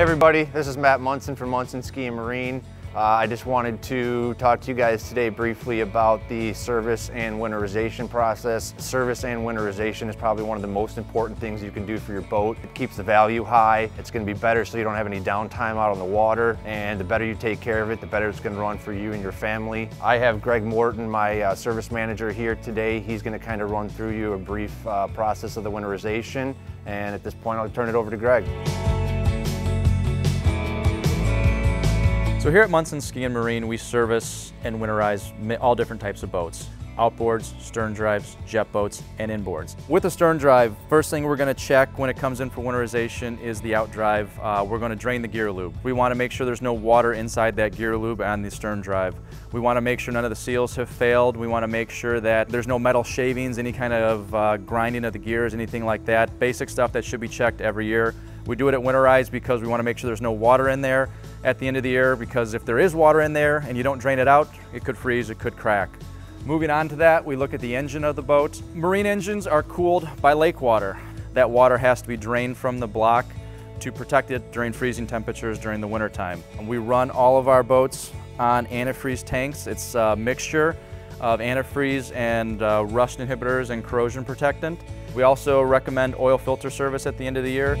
Hey everybody, this is Matt Munson from Munson Ski and Marine. Uh, I just wanted to talk to you guys today briefly about the service and winterization process. Service and winterization is probably one of the most important things you can do for your boat. It keeps the value high. It's going to be better so you don't have any downtime out on the water. And the better you take care of it, the better it's going to run for you and your family. I have Greg Morton, my uh, service manager here today. He's going to kind of run through you a brief uh, process of the winterization. And at this point, I'll turn it over to Greg. So here at Munson Ski and Marine, we service and winterize all different types of boats. Outboards, stern drives, jet boats, and inboards. With the stern drive, first thing we're gonna check when it comes in for winterization is the outdrive. Uh, we're gonna drain the gear lube. We wanna make sure there's no water inside that gear lube on the stern drive. We wanna make sure none of the seals have failed. We wanna make sure that there's no metal shavings, any kind of uh, grinding of the gears, anything like that. Basic stuff that should be checked every year. We do it at winterize because we want to make sure there's no water in there at the end of the year because if there is water in there and you don't drain it out, it could freeze, it could crack. Moving on to that, we look at the engine of the boat. Marine engines are cooled by lake water. That water has to be drained from the block to protect it during freezing temperatures during the wintertime. We run all of our boats on antifreeze tanks. It's a mixture of antifreeze and uh, rust inhibitors and corrosion protectant. We also recommend oil filter service at the end of the year.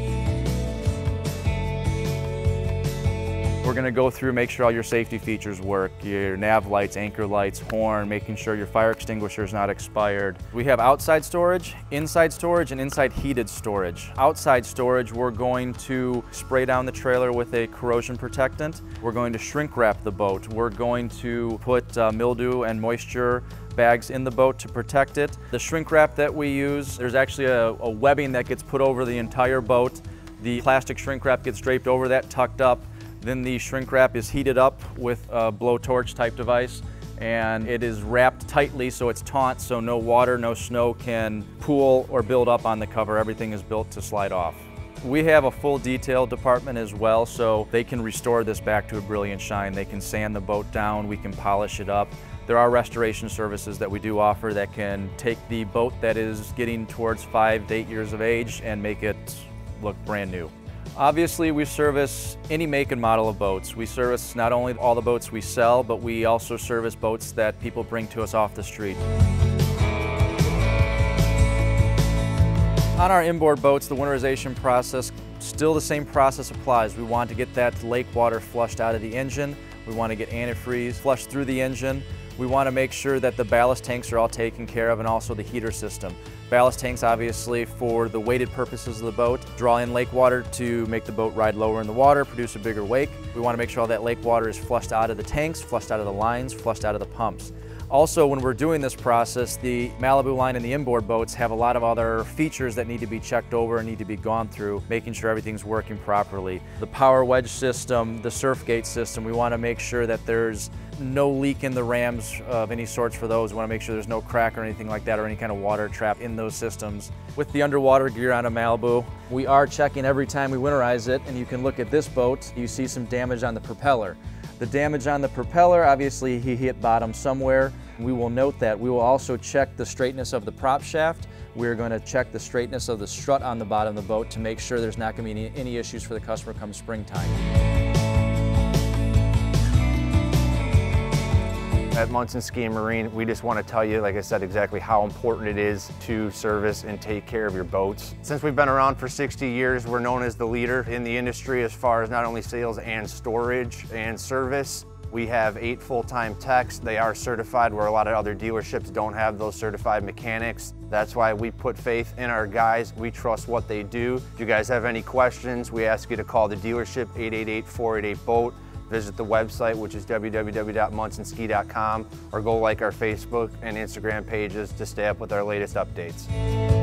We're gonna go through, make sure all your safety features work, your nav lights, anchor lights, horn, making sure your fire extinguisher is not expired. We have outside storage, inside storage, and inside heated storage. Outside storage, we're going to spray down the trailer with a corrosion protectant. We're going to shrink wrap the boat. We're going to put uh, mildew and moisture bags in the boat to protect it. The shrink wrap that we use, there's actually a, a webbing that gets put over the entire boat. The plastic shrink wrap gets draped over that, tucked up, then the shrink wrap is heated up with a blowtorch type device and it is wrapped tightly so it's taut so no water, no snow can pool or build up on the cover. Everything is built to slide off. We have a full detail department as well so they can restore this back to a brilliant shine. They can sand the boat down, we can polish it up. There are restoration services that we do offer that can take the boat that is getting towards five to eight years of age and make it look brand new. Obviously, we service any make and model of boats. We service not only all the boats we sell, but we also service boats that people bring to us off the street. On our inboard boats, the winterization process, still the same process applies. We want to get that lake water flushed out of the engine. We want to get antifreeze flushed through the engine. We want to make sure that the ballast tanks are all taken care of and also the heater system. Ballast tanks obviously for the weighted purposes of the boat, draw in lake water to make the boat ride lower in the water, produce a bigger wake. We want to make sure all that lake water is flushed out of the tanks, flushed out of the lines, flushed out of the pumps. Also, when we're doing this process, the Malibu line and the inboard boats have a lot of other features that need to be checked over and need to be gone through, making sure everything's working properly. The power wedge system, the surf gate system, we want to make sure that there's no leak in the rams of any sorts for those. We want to make sure there's no crack or anything like that or any kind of water trap in those systems. With the underwater gear on a Malibu, we are checking every time we winterize it and you can look at this boat, you see some damage on the propeller. The damage on the propeller, obviously he hit bottom somewhere. We will note that. We will also check the straightness of the prop shaft. We're going to check the straightness of the strut on the bottom of the boat to make sure there's not going to be any, any issues for the customer come springtime. At Munson Ski and Marine, we just want to tell you, like I said, exactly how important it is to service and take care of your boats. Since we've been around for 60 years, we're known as the leader in the industry as far as not only sales and storage and service. We have eight full-time techs. They are certified where a lot of other dealerships don't have those certified mechanics. That's why we put faith in our guys. We trust what they do. If you guys have any questions, we ask you to call the dealership 888-488-BOAT visit the website, which is www.munsonski.com, or go like our Facebook and Instagram pages to stay up with our latest updates.